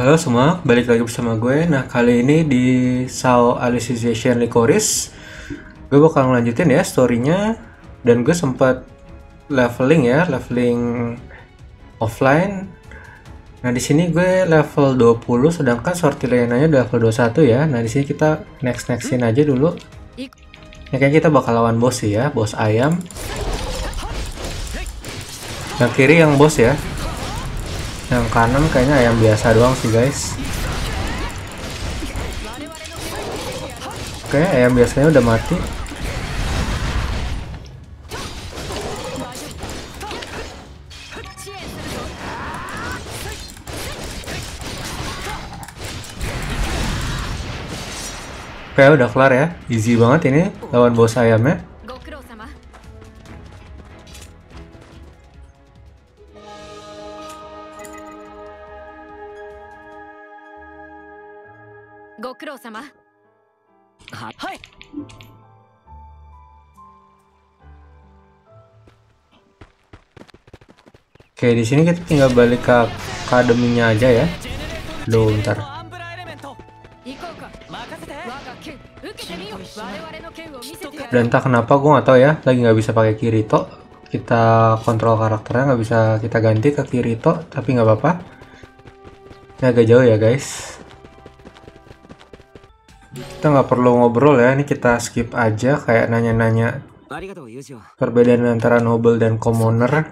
Halo semua, balik lagi bersama gue. Nah, kali ini di Sao Alicization Licorice, gue bakal ngelanjutin ya storynya. Dan gue sempat leveling ya, leveling offline. Nah, di sini gue level 20, sedangkan Sortilenanya udah level 21 ya. Nah, di sini kita next-nextin aja dulu. Ini kayak kita bakal lawan bos sih ya, bos ayam. Yang kiri yang bos ya. Yang kanan kayaknya ayam biasa doang sih guys. Oke, ayam biasanya udah mati. Oke, udah kelar ya. Easy banget ini lawan bos ayamnya. ご苦労様ははい Oke, di sini kita tinggal balik ke akademinya aja ya. Duh, ntar. アンブラエレメント行こうか任せて我が剣受けてみよう我々の剣を見せてやる Dan entah kenapa gue nggak tahu ya, lagi nggak bisa pakai Kirito. Kita kontrol karakternya nggak bisa kita ganti ke Kirito, tapi nggak apa-apa. Ini agak jauh ya guys. Kita nggak perlu ngobrol ya, ini kita skip aja kayak nanya-nanya ありがとう友情 perbedaan antara noble dan commoner.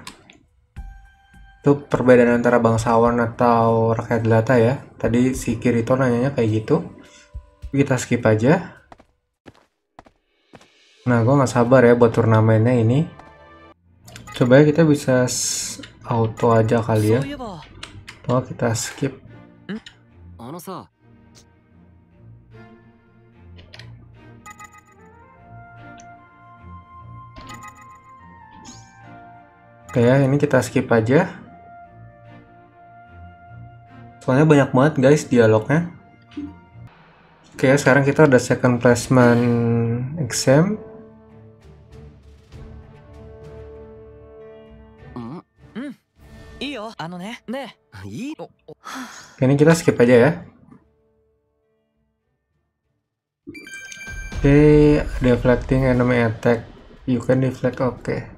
Itu perbedaan antara bangsawan atau rakyat jelata ya. Tadi si Kirito nanyanya kayak gitu. Kita skip aja. Nah, gue nggak sabar ya buat turnamennya ini. Coba ya kita bisa s- auto aja そ kali ya. ういえば Atau kita skip. あのさ Oke ya, ini kita skip aja. Soalnya banyak banget guys dialognya. Oke ya, sekarang kita ada second placement exam. Oke, ini kita skip aja ya. Oke, deflecting enemy attack. You can deflect, oke. Okay.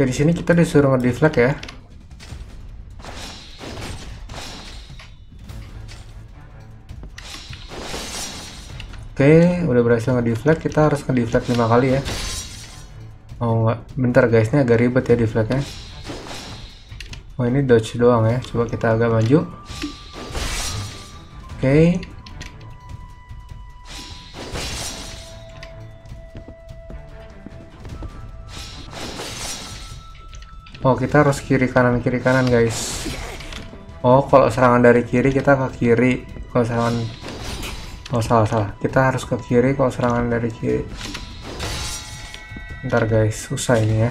Oke, di sini kita disuruh ngedeflect ya. Oke, udah berhasil ngedeflect. Kita harus ngedeflect 5 kali ya. Oh enggak, bentar guys, ini agak ribet ya deflectnya. Oh ini dodge doang ya. Coba kita agak maju. Oke. Oh kita harus kiri kanan kiri kanan guys. Oh kalau serangan dari kiri kita ke kiri. Kalau serangan Oh salah salah. Kita harus ke kiri kalau serangan dari kiri. Ntar guys, susah ini ya.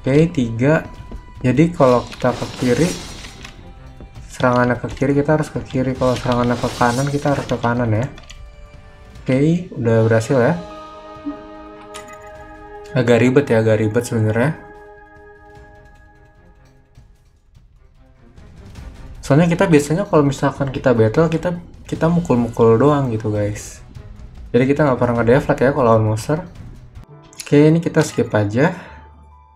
Oke, tiga. Jadi kalau kita ke kiri, serangannya ke kiri kita harus ke kiri. Kalau serangannya ke kanan kita harus ke kanan ya. Oke, udah berhasil ya. Agak ribet ya, agak ribet sebenarnya. Soalnya kita biasanya kalau misalkan kita battle kita kita mukul-mukul doang gitu guys. Jadi kita nggak pernah ngedeflect ya kalau lawan monster. Oke, ini kita skip aja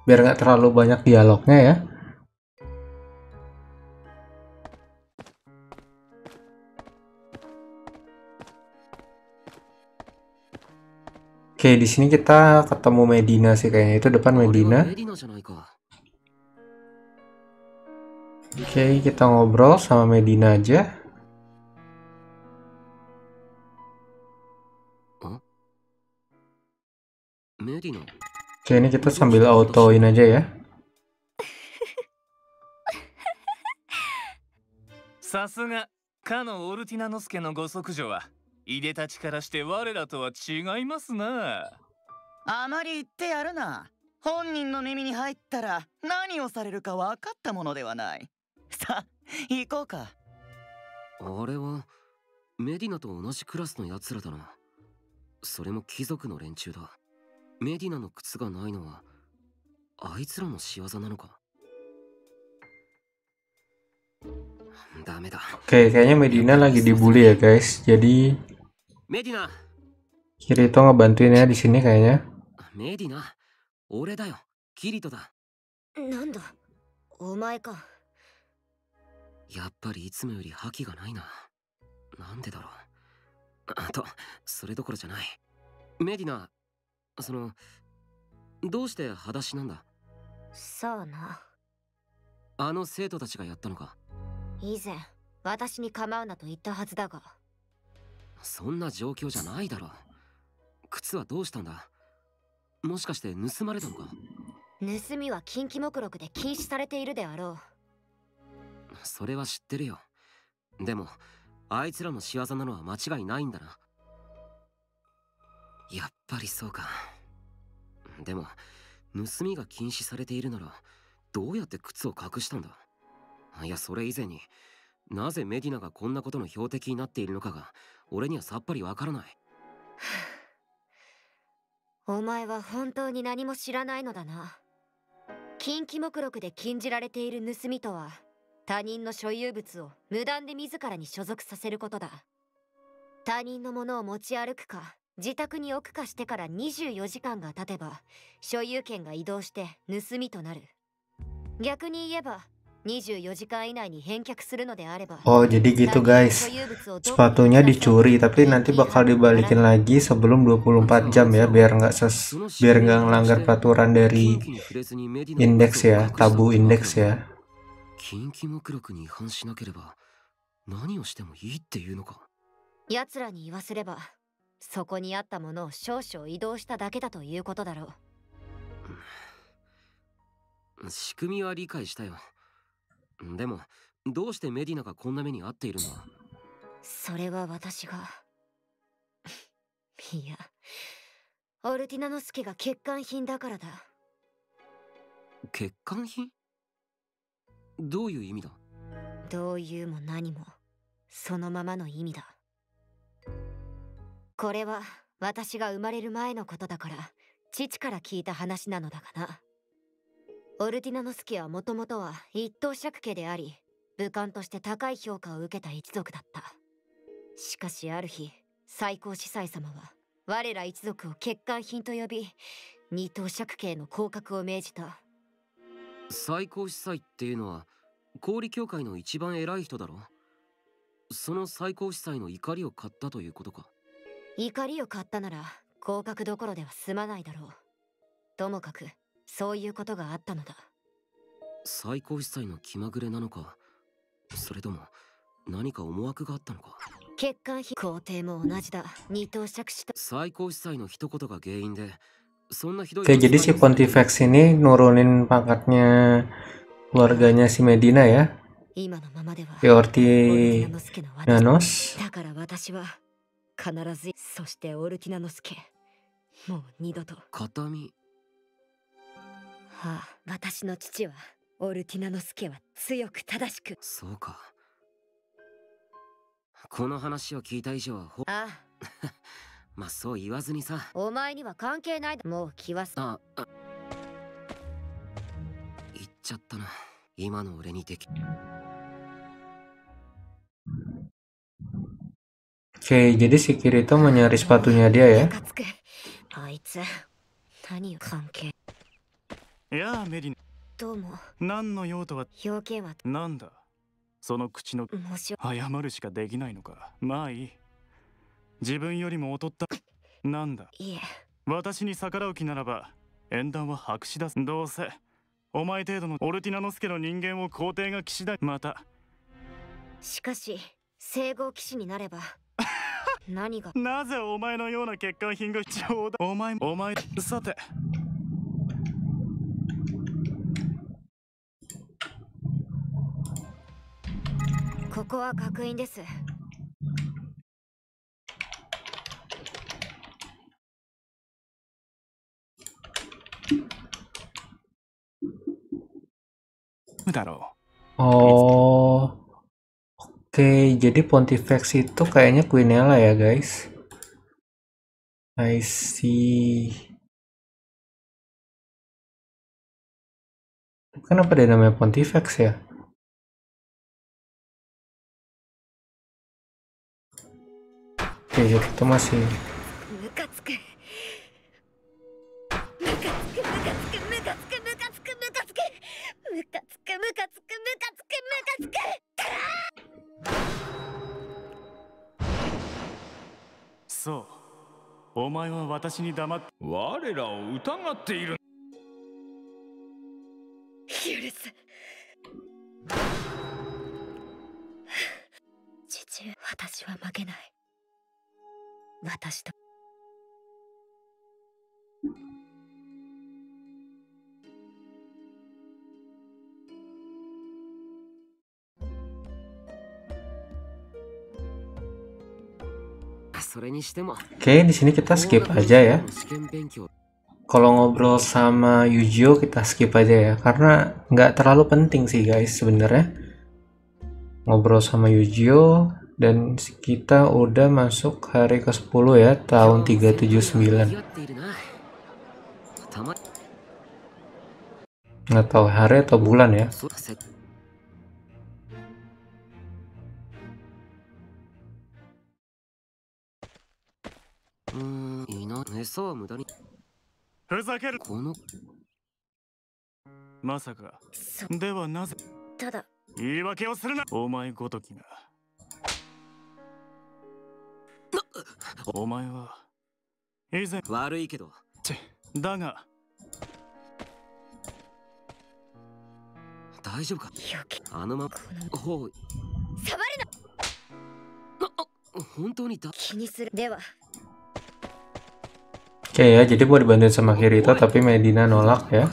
biar nggak terlalu banyak dialognya ya. Oke, di sini kita ketemu Medina sih kayaknya. Itu depan Medina. Oke, kita ngobrol sama Medina aja. Oke, ini kita sambil autoin aja ya. Sasuga, Kano Orutinanusuke no Gosokujo wa いでたちからして我らとは違いますな。あまり言ってやるな。本人の耳に入ったら何をされるか分かったものではない。さあ行こうか。あれはメディナと同じクラスのやつらだな。それも貴族の連中だ。メディナの靴がないのはあいつらの仕業なのか。ダメだ。Oke, kayaknya Medina lagi dibully ya guys. Jadi メディナ Kirito ngebantuin ya di sini kayaknya. メディナ俺だよキリトだなんだ?お前か。やっぱりいつもより覇気がないななんでだろうあとそれどころじゃないメディナそのどうして裸足なんださあなあの生徒たちがやったのか?以前私に構うなと言ったはずだがそんな状況じゃないだろ。靴はどうしたんだ？もしかして盗まれたのか？盗みは禁忌目録で禁止されているであろそれは知ってるよ。でもあいつらの仕業なのは間違いないんだな。やっぱりそうか。でも盗みが禁止されているならどうやって靴を隠したんだ？いやそれ以前になぜメディナがこんなことの標的になっているのかが俺にはさっぱりわからない。お前は本当に何も知らないのだな。禁忌目録で禁じられている盗みとは他人の所有物を無断で自らに所属させることだ。他人のものを持ち歩くか自宅に置くかしてから24時間が経てば所有権が移動して盗みとなる。逆に言えば Oh jadi gitu guys Sepatunya dicuri tapi nanti bakal dibalikin lagi sebelum 24 jam ya Biar nggak ses biar nggak ngelanggar peraturan dari indeks ya Tabu indeks ya 奴らに言わせればそこにあったものを少々移動しただけだということだろう仕組みは理解したよでもどうしてメディナがこんな目に遭っているんだ？それは私が。いやオルティナノスケが欠陥品だからだ。欠陥品？どういう意味だ？どういうも何もそのままの意味だ。これは私が生まれる前のことだから父から聞いた話なのだがなオルティナノスケはもともとは一等借家であり武官として高い評価を受けた一族だった。しかしある日最高司祭様は我ら一族を欠陥品と呼び二等借家への降格を命じた。最高司祭っていうのは氷協会の一番偉い人だろ？その最高司祭の怒りを買ったということか？怒りを買ったなら降格どころでは済まないだろう。ともかくそういうことがあったのだ。最高司祭の気まぐれなのかそれとも何か思惑があったのか？欠陥品皇帝も同じだ。二等借子と。最高司祭の一言が原因でそんなひどい Oke, jadi si Pontifex ini nurunin pangkatnya keluarganya si Medina ya? 今のままでは。Yorti オルティナノスケの私 Nanos. だから私は必ずそしてオルティナノスケもう二度と。形見はあ私の父はオルティナノスケは強く正しく。そうか。この話を聞いた以上はほああ。まあそう言わずにさ。お前には関係ないもう気はすああ。言っちゃったな。今の俺にでき。Oke, jadi si Kirito mau nyari sepatunya dia ya. いやあメリンどうも。何の用とは。要件は。なんだ。その口の。謝るしかできないのか。まあいい。自分よりも劣った。なんだ。いえ。私に逆らう気ならば縁談は白紙だどうせ。お前程度のオルティナノスケの人間を皇帝が騎士だまた。しかし整合騎士になれば 何が。なぜお前のような欠陥品が冗談お前お前さてここは学院ですだろ Oh. Oke, jadi Pontifex itu kayaknya Quinella ya, guys. I see. Kenapa dia namanya Pontifex ya? カつく。そう。お前は私に黙って。我らを疑っている。許す。父上私は負けない私と Oke, di sini kita skip aja ya. Kalau ngobrol sama Yujio kita skip aja ya, karena nggak terlalu penting sih guys sebenarnya. Ngobrol sama Yujio dan kita udah masuk hari ke-10 ya, tahun 379. 付き合っているなたま Nggak tahu hari atau bulan ya. そうせうーんいいな餌は無駄にふざけるこのまさかそではなぜただ言い訳をするなお前ごときが お前は以前悪いけどちだが大丈夫か余計あのまこのほう触るな本当にだ気にするでは Oke ya, jadi mau dibantuin sama Kirito tapi Medina nolak ya.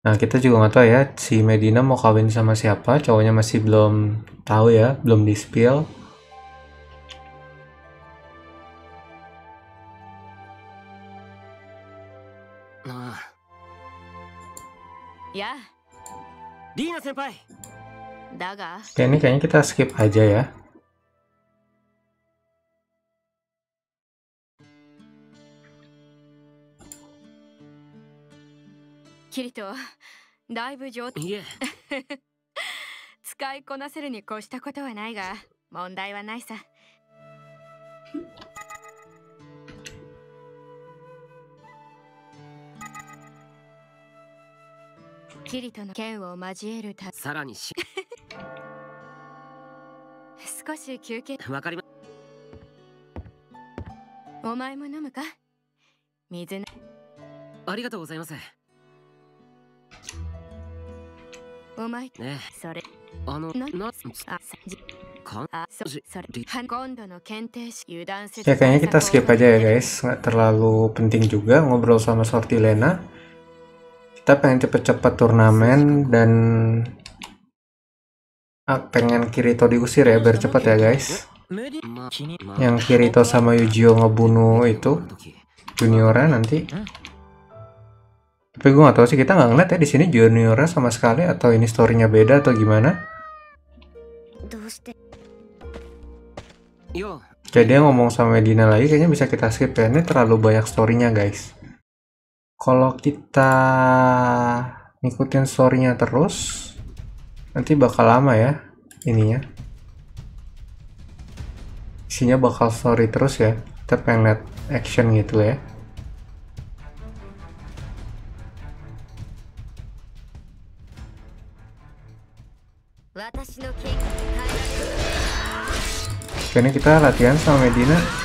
Nah, kita juga nggak tahu ya si Medina mau kawin sama siapa, cowoknya masih belum tahu ya, belum di spill. や。リーナ先輩。あだが。Oke, ini kayaknya kita skip aja ya. キリトだいぶ上手。いえ。使いこなせるに越したことはないが問題はないさキリトの剣を交えるたさらにし少し休憩わかりまお前も飲むか水なありがとうございますお前ねそれあのななあさじかあそじそれ今度の検定式油断せ Ya, kayaknya kita skip aja ya guys. Nggak terlalu penting juga ngobrol sama Sortilena. kita pengen cepet-cepet turnamen dan ah, pengen Kirito diusir ya biar cepet ya guys. Yang Kirito sama Yujio ngebunuh itu juniornya nanti. Tapi gue gak tau sih kita nggak ngeliat ya di sini juniornya sama sekali atau ini storynya beda atau gimana. Jadi yang ngomong sama Medina lagi kayaknya bisa kita skip ya. Ini terlalu banyak storynya guys kalau kita ngikutin storynya terus nanti bakal lama ya ininya. Isinya bakal story terus ya. Kita pengen lihat action gitu ya. Karena kita latihan sama Medina.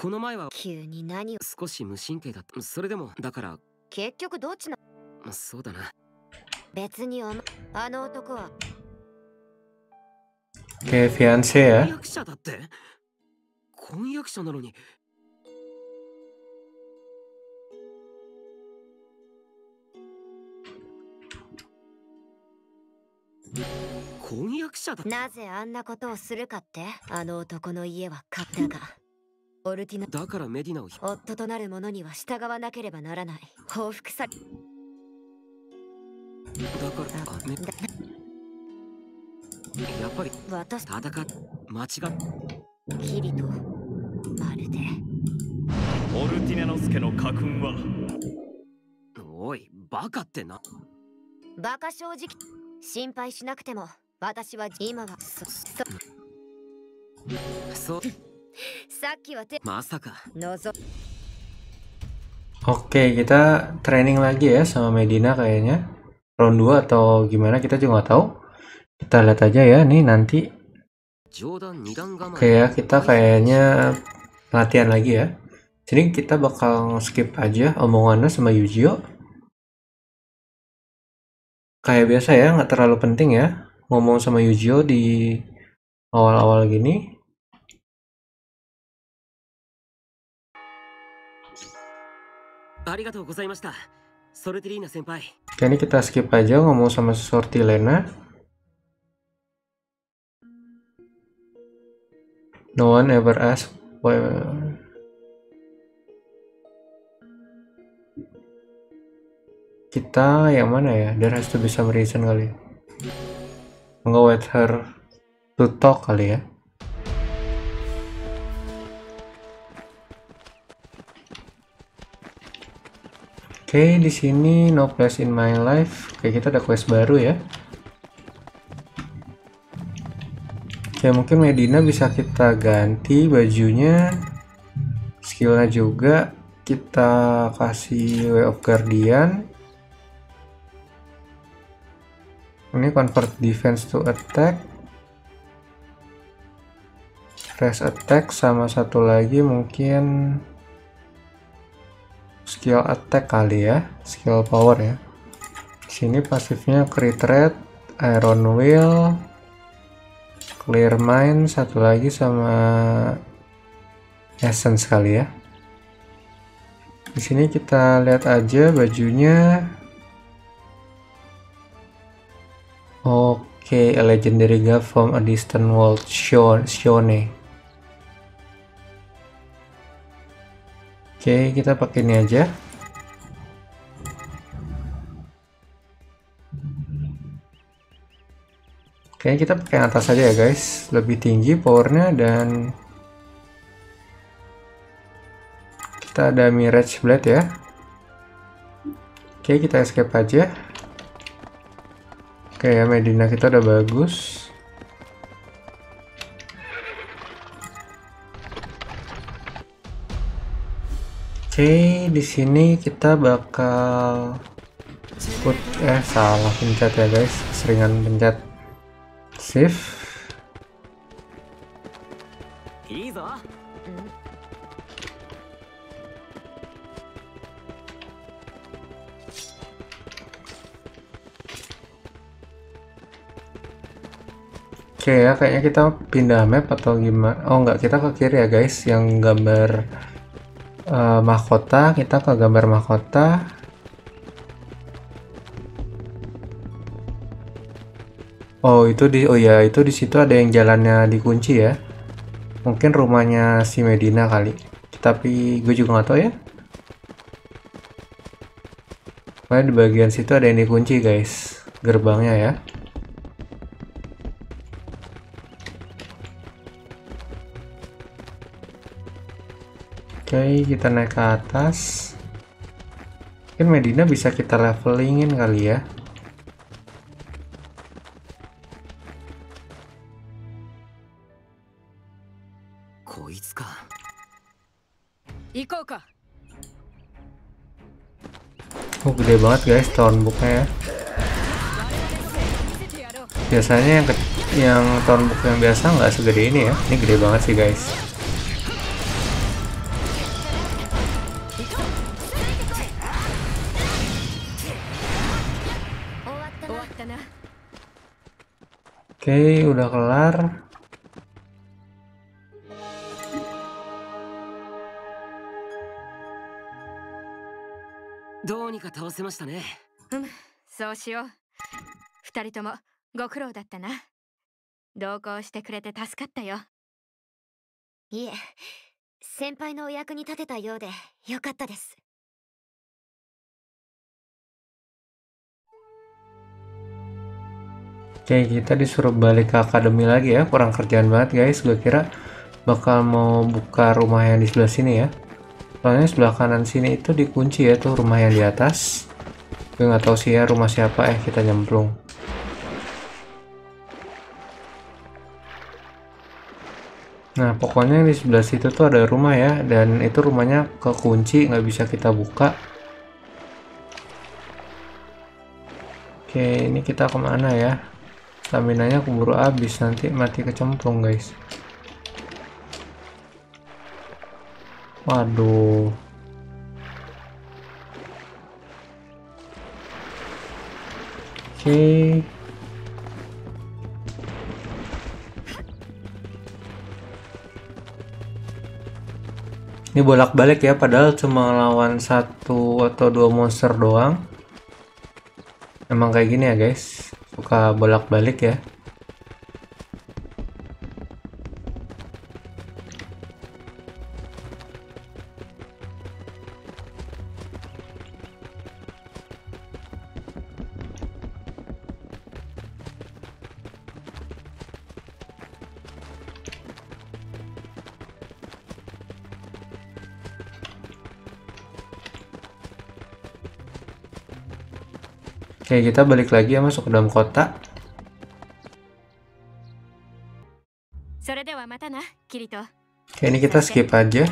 この前は急に何を？少し無神経だった。それでもだから結局どっちのそうだな。別におまあの男は。Oke, fiance 婚 ya. 約者だって？婚約者なのに。婚約者だなぜあんなことをするかって？あの男の家は買ったがオルティナ。だからメディナをひ夫となる者には従わなければならない。報復さだからあめだやっぱり私。戦っ間違っキリとまるで。オルティナノスケの家訓は。おいバカってな。バカ正直。心配しなくても私は今はそそ。そう まさかのぞ Oke, kita training lagi ya sama Medina kayaknya. Round 2 atau gimana kita juga nggak tahu. Kita lihat aja ya nih nanti. 冗談二段構 Oke ya, kita kayaknya latihan lagi ya. Jadi kita bakal skip aja omongannya sama Yujio. Kayak biasa ya, nggak terlalu penting ya ngomong sama Yujio di awal-awal gini. Oke, ini kita skip aja ngomong sama Sorti Lena. No one ever asked why. Kita yang mana ya? There has to be some reason kali. ya. Enggak wait her to talk kali ya. Oke, di sini no place in my life. Oke, kita ada quest baru ya. Oke, mungkin Medina bisa kita ganti bajunya. Skillnya juga kita kasih Way of Guardian. Ini convert defense to attack. Rest attack sama satu lagi mungkin skill attack kali ya skill power ya. Sini pasifnya crit rate iron will clear mind satu lagi sama essence kali ya. Di sini kita lihat aja bajunya. Oke a legendary guard from a distant world Shone Shone Oke, kita pakai ini aja. Oke, kita pakai atas aja ya guys. Lebih tinggi powernya dan kita ada Mirage Blade ya. Oke, kita escape aja. Oke ya, Medina kita udah bagus. okay, di sini kita bakal put eh salah pencet ya guys, seringan pencet shift. Oke okay, ya, kayaknya kita pindah map atau gimana? Oh enggak, kita ke kiri ya guys, yang gambar eh, mahkota, kita ke gambar mahkota. Oh itu di, oh ya itu di situ ada yang jalannya dikunci ya. Mungkin rumahnya si Medina kali. Tapi gue juga nggak tahu ya. Pokoknya di bagian situ ada yang dikunci guys, gerbangnya ya. okay, kita naik ke atas. Mungkin Medina bisa kita levelingin kali ya. Oh gede banget guys townbooknya ya. Biasanya yang yang townbook yang biasa nggak segede ini ya. Ini gede banget sih guys. Oke, udah kelar. どうにか倒せましたねそうしよう。二人ともご苦労だったな。同行してくれて助かったよ。いえ先輩のお役に立てたようでよかったです Oke, kita disuruh balik ke akademi lagi ya. Kurang kerjaan banget guys. Gue kira bakal mau buka rumah yang di sebelah sini ya. Soalnya sebelah kanan sini itu dikunci ya tuh rumah yang di atas. Gue nggak tahu sih ya rumah siapa. Eh, kita nyemplung. Nah, pokoknya di sebelah situ tuh ada rumah ya. Dan itu rumahnya kekunci, nggak bisa kita buka. Oke, ini kita ke mana ya? Stamina-nya keburu habis nanti mati kecemplung guys. Waduh. Oke. Ini bolak-balik ya, padahal cuma lawan satu atau dua monster doang. Emang kayak gini ya guys suka bolak-balik ya Oke, kita balik lagi ya masuk ke dalam kota. Oke, ini kita skip aja.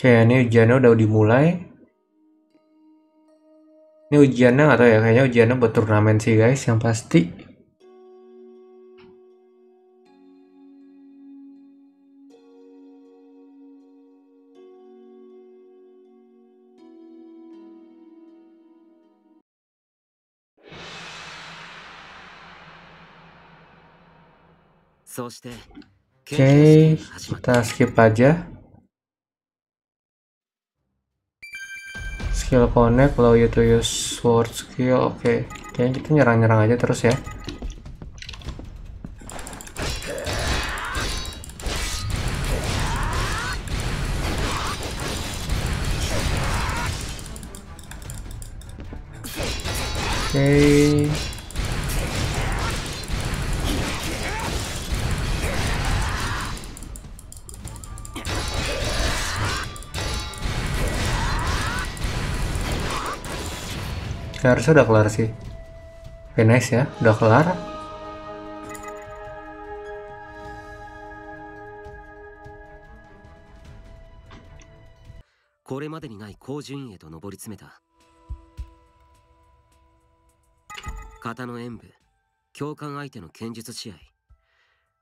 Kayaknya ujiannya udah dimulai. Ini ujiannya atau ya, kayaknya ujiannya buat turnamen sih guys, yang pasti. Oke, okay, kita skip aja. Skill connect, allow you to use sword skill. Oke, kayaknya kita nyerang-nyerang aja terus ya. Harusnya udah kelar sih. Oke, nice ya. Udah kelar. これまでにない高順位へと上り詰めた型の演武教官相手の剣術試合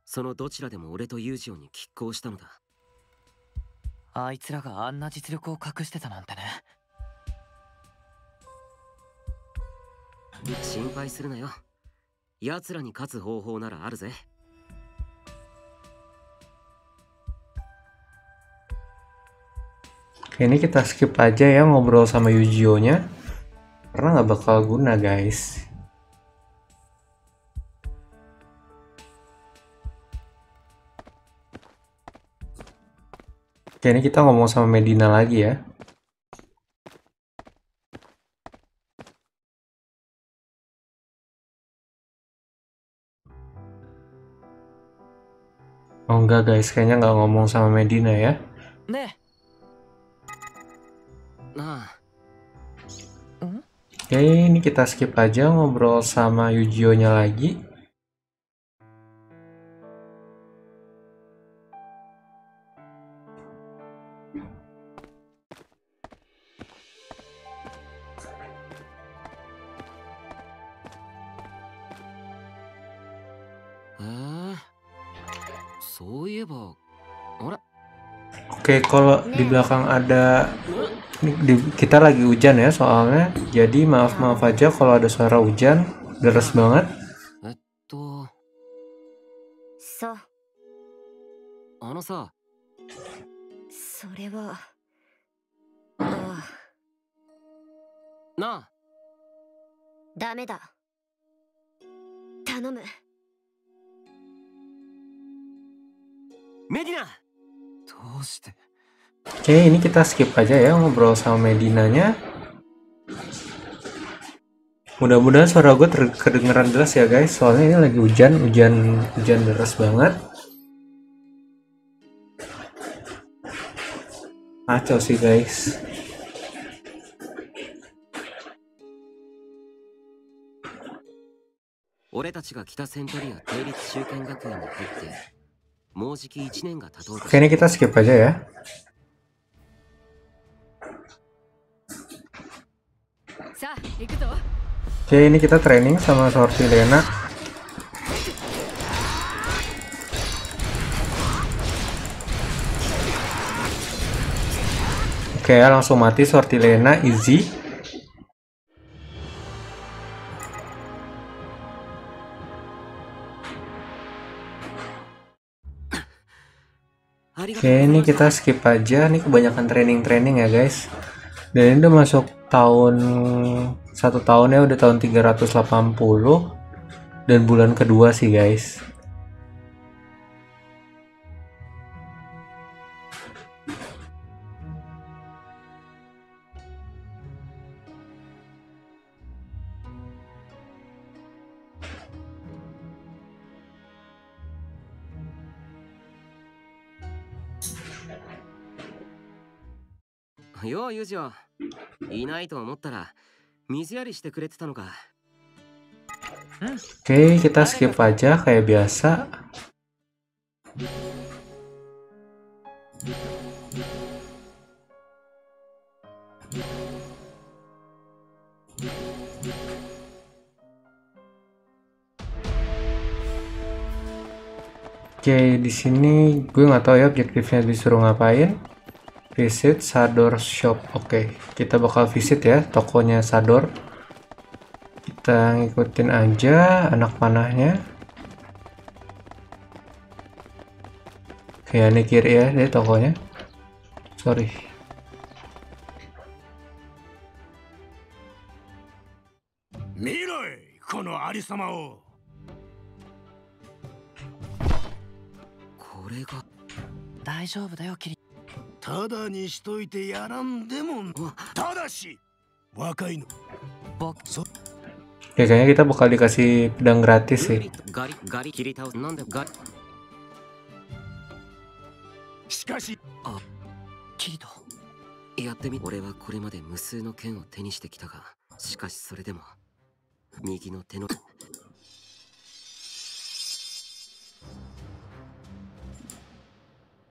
そのどちらでも俺と友情に拮抗したのだあいつらがあんな実力を隠してたなんてね心配するなよ奴らに勝つ方法ならあるぜ Oke, ini kita skip aja ya ngobrol sama Yujio-nya. Karena nggak bakal guna, guys. Oke, ini kita ngomong sama Medina lagi ya. Oh enggak guys, kayaknya nggak ngomong sama Medina ya. Nah. Oke, ini kita skip aja ngobrol sama Yujionya lagi. Oke, kalau di belakang ada di, kita lagi hujan ya soalnya. Jadi maaf-maaf aja kalau ada suara hujan, deras banget. So. Ano sa. Oh. Na. Tanomu. Medina. Oke, ini kita skip aja ya ngobrol sama Medinanya. Mudah-mudahan suara gue ter- kedengeran jelas ya guys. Soalnya ini lagi hujan, hujan hujan deras banget. Kacau sih guys. 俺たちが北セントリア定立修験学園に入って、 もうじき1年が経とうと Oke, ini kita skip aja ya. さあ行くぞ Oke, ini kita training sama Sorti Lena. Oke, langsung mati Sorti Lena, easy. Oke, ini kita skip aja. Ini kebanyakan training-training ya, guys. Dan ini udah masuk tahun satu tahun ya udah tahun 380 dan bulan kedua sih, guys. ようユージオいないと思ったら水やりしてくれてたのか Oke, kita skip aja kayak biasa. Oke, di sini gue nggak tahu ya objektifnya disuruh ngapain. Visit Sador Shop. Oke, kita bakal visit ya tokonya Sador. Kita ngikutin aja anak panahnya. Oke, ini kiri ya, dia tokonya. Sorry. 見ろいこのありさまをこれが大丈夫だよキリ ただにしといてやらんでもただし若いの。僕。Ya, kayaknya kita bakal dikasih pedang gratis グ sih. リガリガリ切り倒すなんでガリしかしキリトやってみ。俺はこれまで無数の剣を手にしてきたがしかしそれでも右の手の。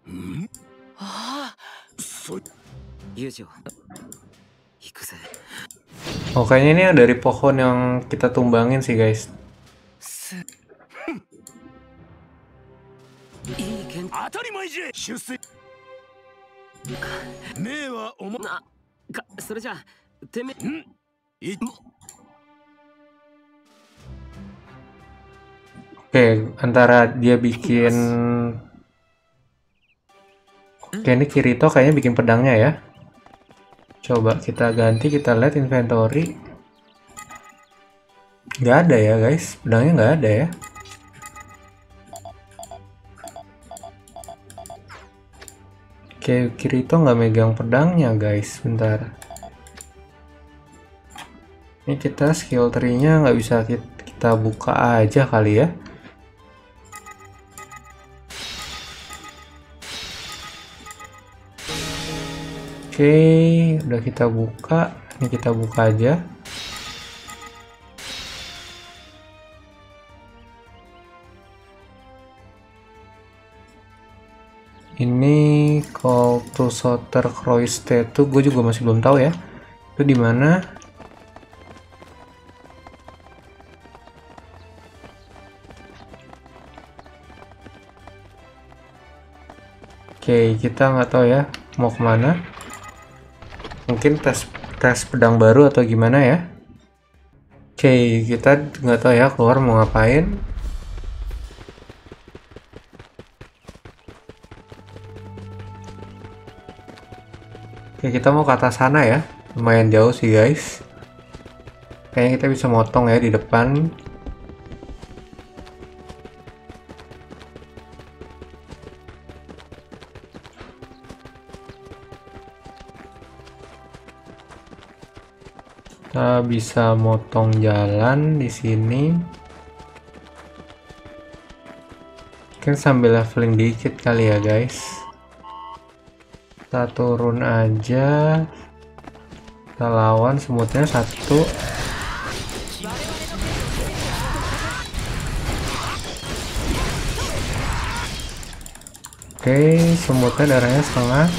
ん？Oh kayaknya ini dari pohon yang kita tumbangin sih guys. Hmm. Oke, okay, antara dia bikin Oke, ini Kirito kayaknya bikin pedangnya ya. Coba kita ganti, kita lihat inventory. Nggak ada ya, guys. Pedangnya nggak ada ya. Oke, Kirito nggak megang pedangnya, guys. Bentar. Ini kita skill tree-nya nggak bisa kit- kita buka aja kali ya. Oke, Oke, udah kita buka. Ini kita buka aja. Ini call to Soter Croix Tattoo, gue juga masih belum tahu ya. Itu di mana? Oke, kita nggak tahu ya mau ke mana. Mungkin tes tes pedang baru atau gimana ya? Oke, kita nggak tahu ya keluar mau ngapain. Oke, kita mau ke atas sana ya. Lumayan jauh sih, guys. Kayaknya kita bisa motong ya di depan. Bisa motong jalan di sini. Mungkin sambil leveling dikit kali ya, guys. Kita turun aja. Kita lawan semutnya satu. Oke semutnya darahnya setengah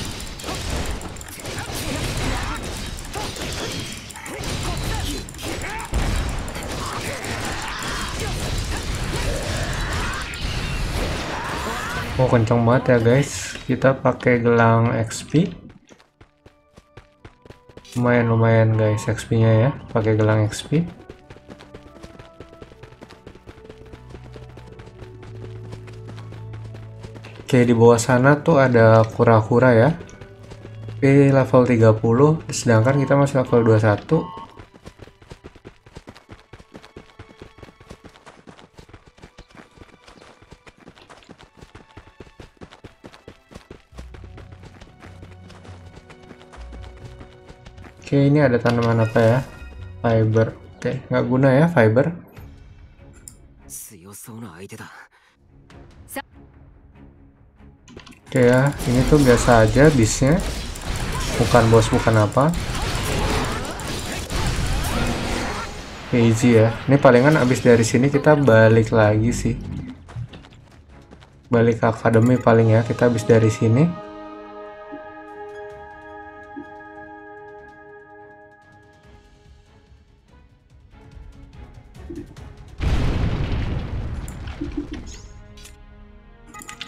Oh kenceng banget ya guys. Kita pakai gelang XP lumayan lumayan guys XP nya ya. Pakai gelang XP Oke di bawah sana tuh ada kura-kura ya. Oke level 30 sedangkan kita masih level 21 Oke, ini ada tanaman apa ya? Fiber. Oke, nggak guna ya fiber. Oke ya, ini tuh biasa aja bisnya. Bukan bos, bukan apa. Oke, easy ya. Ini palingan abis dari sini kita balik lagi sih. Balik ke akademi paling ya, kita abis dari sini.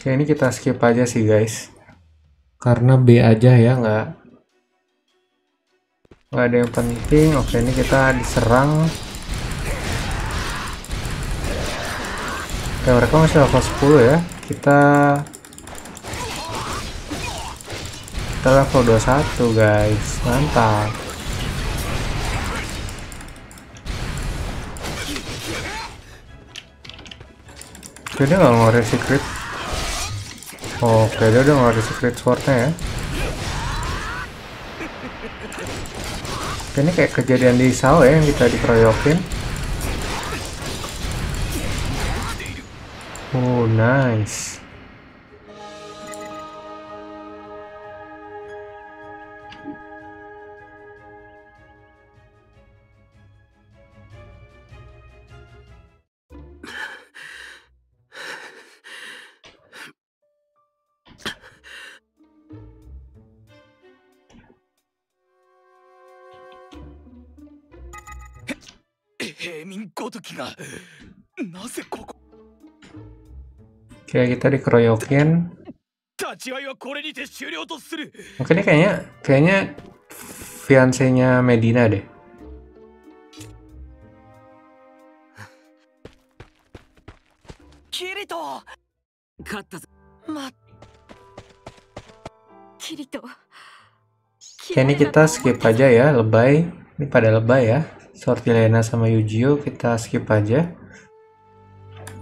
Oke, ini kita skip aja sih guys. Karena B aja ya, nggak nggak ada yang penting. Oke, ini kita diserang. Oke, mereka masih level 10 ya. Kita kita level 21 guys. Mantap. Oke, dia nggak ngeluarin secret Oke, dia udah ngeluarin secret swordnya ya. Oke, ini kayak kejadian di Sao ya yang kita dikeroyokin. Oh, nice. Oke, kita dikeroyokin. 立ち会いはこれにて終了とする Oke, ini kayaknya kayaknya fiancé-nya Medina deh. キリト勝ったぞまキリト Oke, ini kita skip aja ya, lebay. Ini pada lebay ya. Sortilena sama Yujio kita skip aja.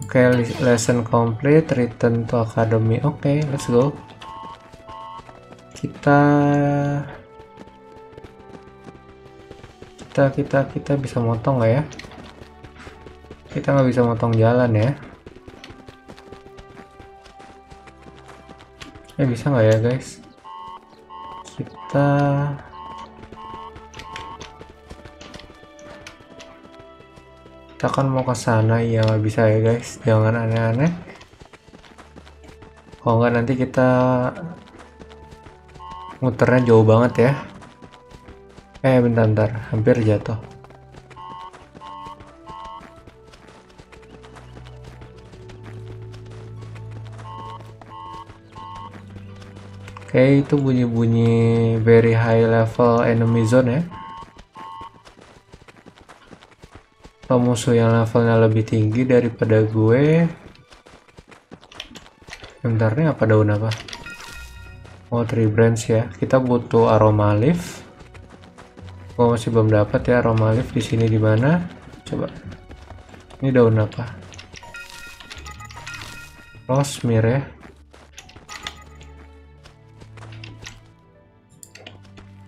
Oke, li- lesson complete, return to academy. Oke, let's go. Kita kita kita kita bisa motong nggak ya? Kita nggak bisa motong jalan ya? Eh bisa nggak ya guys? Kita kita kan mau ke sana ya bisa ya guys. Jangan aneh-aneh. Kalau nggak nanti kita muternya jauh banget ya. Eh bentar-bentar hampir jatuh. Oke, itu bunyi-bunyi very high level enemy zone ya. Pemusuh yang levelnya lebih tinggi daripada gue. Bentar nih apa daun apa? Oh, tree branch ya. Kita butuh aroma leaf. Gue masih belum dapat ya aroma leaf di sini di mana? Coba. Ini daun apa? Rosemary ya.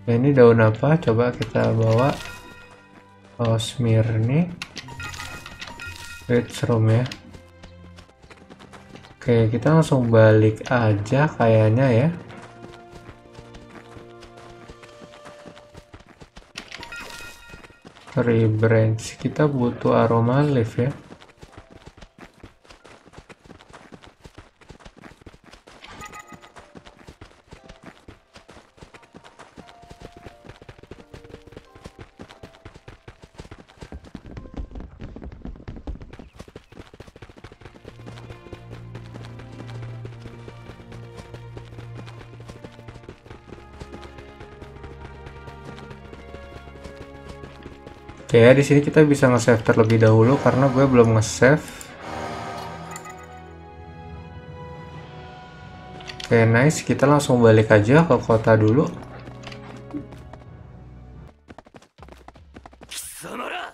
Ini daun apa? Coba kita bawa Rosemary nih. Rich room ya. Oke, kita langsung balik aja kayaknya ya. Tree branch kita butuh aroma leaf ya. Oke, ya, di sini kita bisa nge-save terlebih dahulu karena gue belum nge-save. Oke, nice. Kita langsung balik aja ke kota dulu. 貴様ら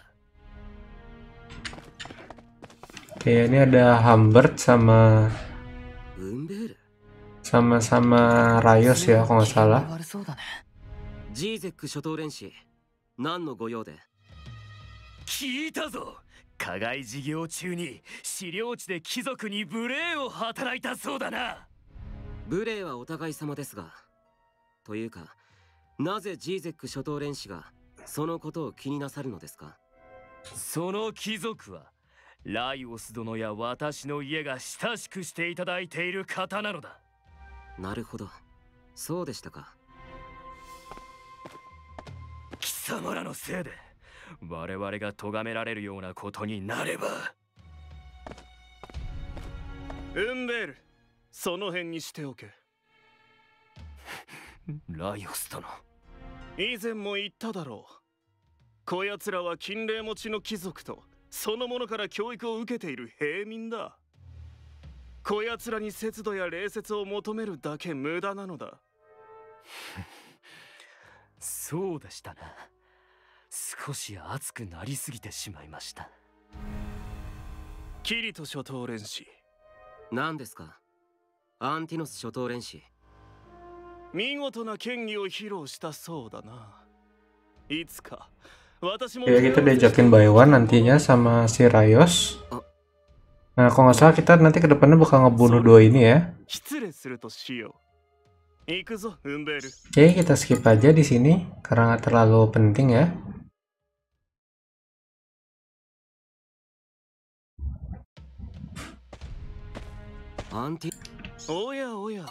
Oke, ini ada Humbert sama ウンベール sama-sama Rayos ya, kalau nggak salah. 悪そうだねジーゼック初等練士何の御用で 聞いたぞ。課外事業中に資料地で貴族に無礼を働いたそうだな。無礼はお互い様ですがというかなぜジーゼック初等練士がそのことを気になさるのですか？その貴族はライオス殿や私の家が親しくしていただいている方なのだ。なるほど。そうでしたか。貴様らのせいで我々が咎められるようなことになれば。ウンベールその辺にしておけ。ライオス殿。以前も言っただろう。こやつらは金霊持ちの貴族とそのものから教育を受けている平民だ。こやつらに節度や礼節を求めるだけ無駄なのだ。そうでしたな少し熱くなりすぎてしまいましたキリト初等練士何ですかアンティノス初等練士見事な剣技を披露したそうだないつか私も Ya, kita diajakin by one nantinya sama si Rayos. Nah, kalau nggak salah kita nanti ke depannya bakal ngebunuh dua ini ya. 失礼するとしよう行くぞウンベール Oke, kita skip aja di sini karena nggak terlalu penting ya. Oh ya, oh ya.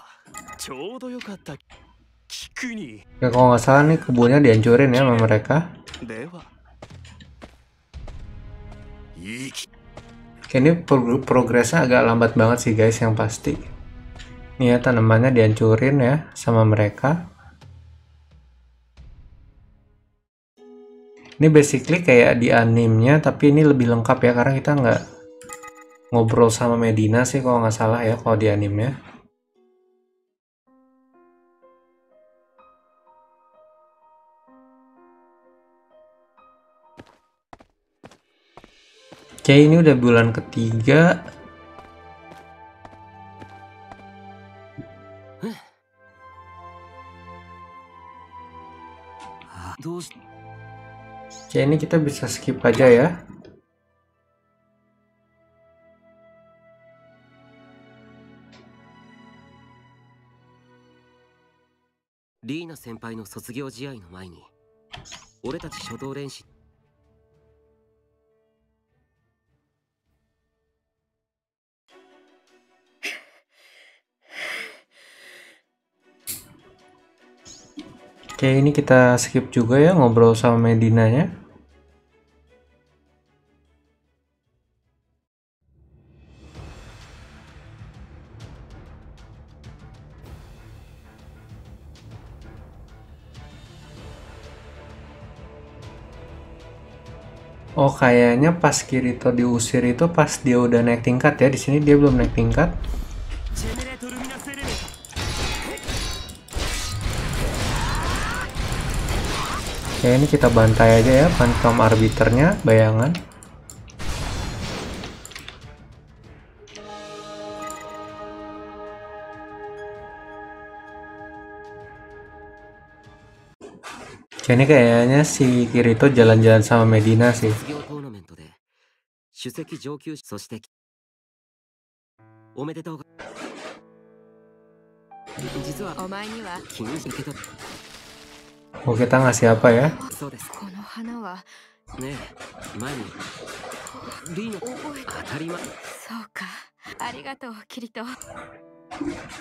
Kalau nggak salah nih kebunnya dihancurin ya sama mereka. Oke, ini pro progresnya agak lambat banget sih guys yang pasti. ini ya tanamannya dihancurin ya sama mereka. Ini basically kayak di animnya tapi ini lebih lengkap ya karena kita nggak ngobrol sama Medina sih kalau nggak salah ya kalau di animnya. Oke ini udah bulan ketiga. Kayak ini kita bisa skip aja ya. リーナ先輩の卒業試合の前に俺たち初等練習 Oke, ini kita skip juga ya ngobrol sama Medinanya. Oh kayaknya pas Kirito diusir itu pas dia udah naik tingkat ya. Di sini dia belum naik tingkat. Oke ini kita bantai aja ya phantom arbiternya bayangan. Jadi kayaknya si Kirito jalan-jalan sama Medina sih. Oh kita ngasih apa ya?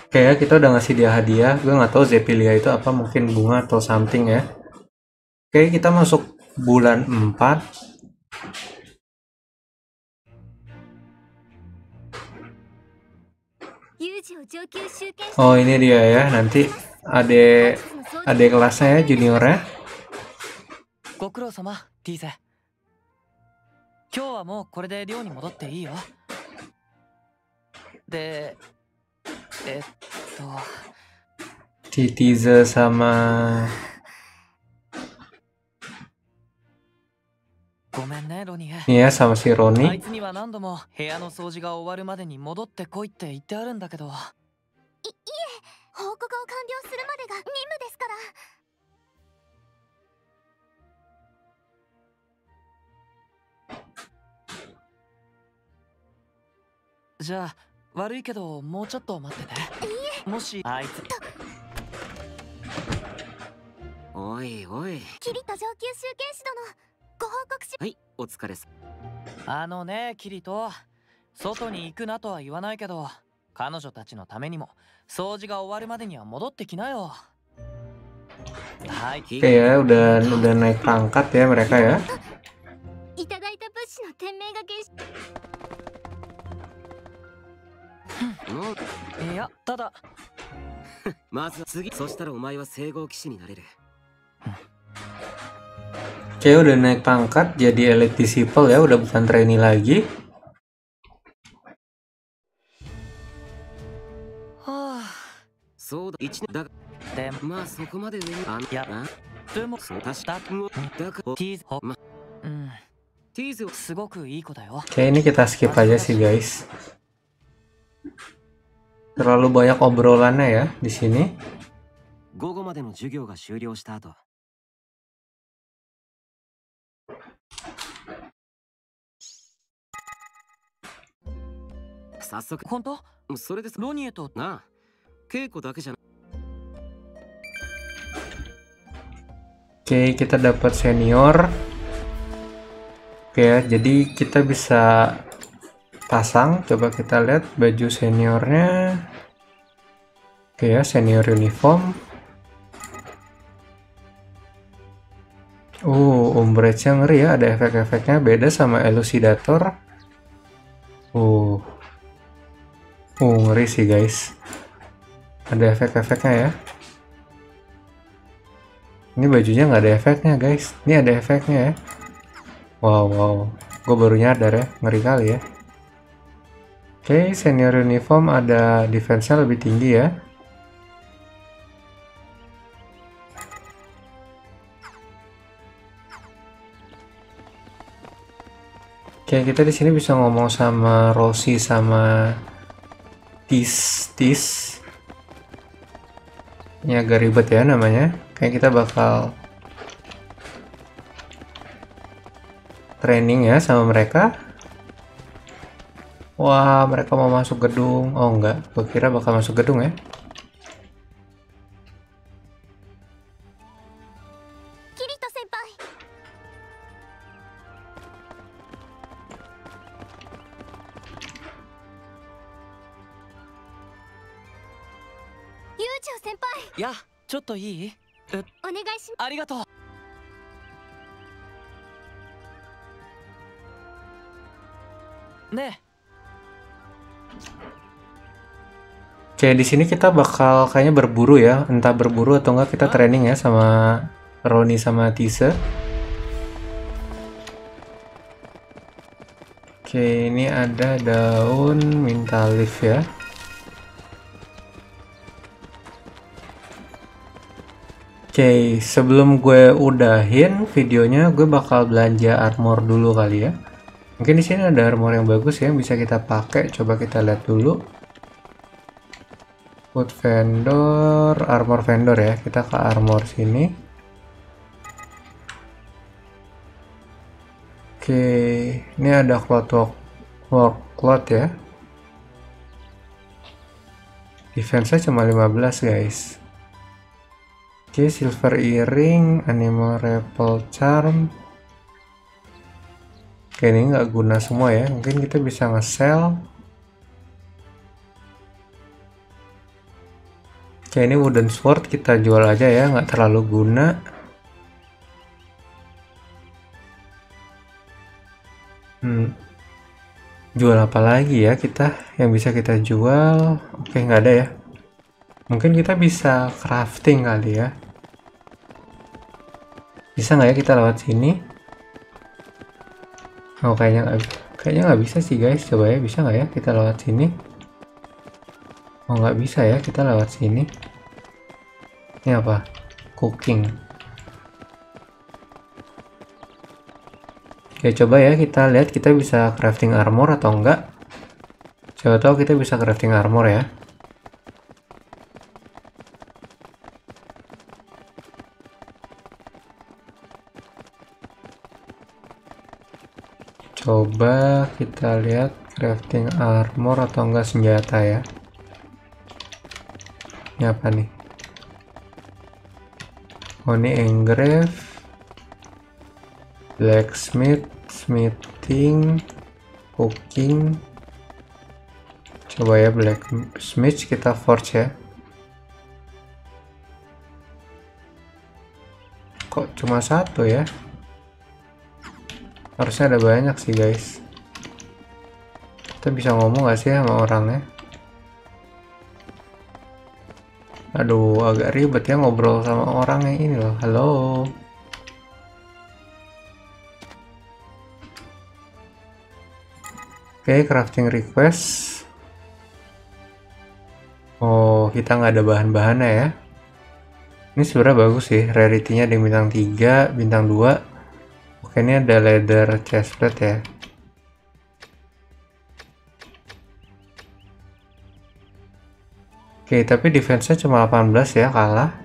Kayaknya kita udah ngasih dia hadiah. Gue nggak tahu Zepilia itu apa, mungkin bunga atau something ya. Oke, kita masuk bulan 4. Oh, ini dia ya. Nanti ade ade kelasnya ya, juniornya. ご苦労様ティー。いいよでえっと Titiza sama ごめんねロニー。あい.つには何度も部屋の掃除が終わるまでに戻ってこいって言ってあるんだけど。報告を完了するまでが任務ですから。じゃあ悪いけどもうちょっと待ってて。もしあいつ。おいおい。キリト上級集権士殿ご報告しはいお疲れさあのねキリト。外に行くなとは言わないけど彼女たちのためにも掃除が終わるまでには戻ってきなよ。はい。Oke Oke ya, udah udah naik pangkat ya mereka ya. いただいた物資の店名が原始もういやただ。まずは次。そしたらお前は聖号騎士になれる Oke, udah naik pangkat jadi elite disciple ya, udah bukan trainee lagi. はあそうだ一年だがでもまあそこまで上にあんいやあでもそう確かにだからティーゼほまうんティーゼをすごくいい子だよ Oke, ini kita skip aja sih guys. Terlalu banyak obrolannya ya di sini. 午後までの授業が終了した後 早速本当それですロニエとなあ稽古だけじゃな Oke, kita dapat senior. Oke ya, jadi kita bisa pasang. Coba kita lihat baju seniornya. Oke ya, senior uniform. Uh, umbrage-nya ngeri ya, ada efek-efeknya beda sama elucidator. Uh. Uh, ngeri sih guys. Ada efek-efeknya ya. Ini bajunya nggak ada efeknya guys. Ini ada efeknya ya. Wow, wow. Gue baru nyadar ya. Ngeri kali ya. Oke, senior uniform ada defense-nya lebih tinggi ya. Oke, kita di sini bisa ngomong sama Rossi sama Tis Tis. Ini agak ribet ya namanya. Kayak kita bakal training ya sama mereka. Wah, mereka mau masuk gedung. Oh enggak, gue kira bakal masuk gedung ya. ちょっといいえお願いしありがとうね Oke, di sini kita bakal kayaknya berburu ya, entah berburu atau enggak kita training ya sama Roni sama Tise. Oke, ini ada daun minta leaf ya. Oke, sebelum gue udahin videonya, gue bakal belanja armor dulu kali ya. Mungkin di sini ada armor yang bagus ya, bisa kita pakai. Coba kita lihat dulu. Food vendor, armor vendor ya. Kita ke armor sini. Oke, ini ada cloth work, work cloth ya. Defense-nya cuma 15 guys. Oke, silver earring, animal repel charm. Oke, ini nggak guna semua ya. Mungkin kita bisa nge-sell. Oke, ini wooden sword kita jual aja ya, nggak terlalu guna. Hmm. Jual apa lagi ya kita yang bisa kita jual? Oke, nggak ada ya. Mungkin kita bisa crafting kali ya. Bisa nggak ya kita lewat sini? Oh, kayaknya nggak kayaknya nggak bisa sih guys. Coba ya, bisa nggak ya kita lewat sini? Oh, nggak bisa ya kita lewat sini. Ini apa? Cooking. Oke, coba ya kita lihat kita bisa crafting armor atau enggak. Coba tahu kita bisa crafting armor ya. Coba kita lihat crafting armor atau enggak senjata ya. Ini apa nih? Oh ini engrave, blacksmith, smithing, cooking. Coba ya blacksmith kita forge ya. Kok cuma satu ya? Harusnya ada banyak sih guys. Kita bisa ngomong gak sih sama orangnya? Aduh, agak ribet ya ngobrol sama orang yang ini loh. Halo. Oke, crafting request. Oh, kita nggak ada bahan-bahannya ya. Ini sebenarnya bagus sih. Rarity-nya ada bintang 3, bintang 2. Oke, ini ada leather chestplate ya. Oke, tapi defense-nya cuma 18 ya, kalah.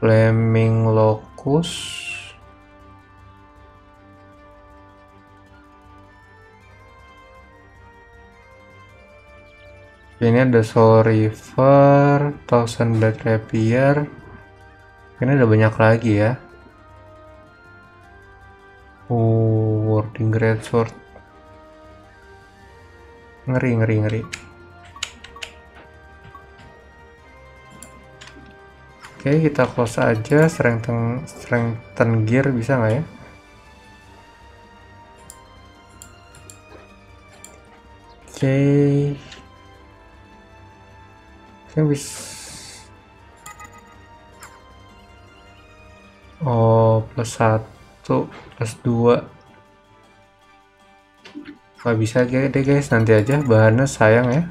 Flaming Locus. Ini ada Soul River, Thousand Blade Rapier. Ini ada banyak lagi ya. Oh, Wording Great Sword. Ngeri, ngeri, ngeri. Oke, kita close aja. Strengthen, strengthen gear bisa nggak ya? Oke. Oke, bisa. Oh, plus satu, plus dua. Nggak bisa deh guys, nanti aja bahannya sayang ya.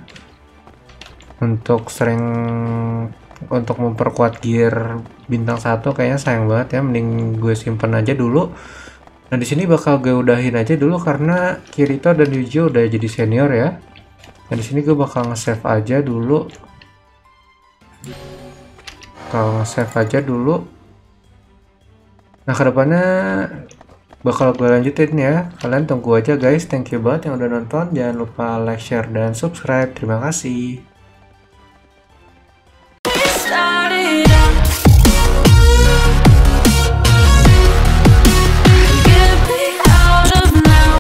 Untuk sering untuk memperkuat gear bintang satu kayaknya sayang banget ya. Mending gue simpen aja dulu. Nah di sini bakal gue udahin aja dulu karena Kirito dan Yuji udah jadi senior ya. Nah di sini gue bakal nge-save aja dulu. Kalau nge-save aja dulu nah ke depannya bakal gue lanjutin ya. Kalian tunggu aja guys. Thank you banget yang udah nonton. Jangan lupa like share dan subscribe. Terima kasih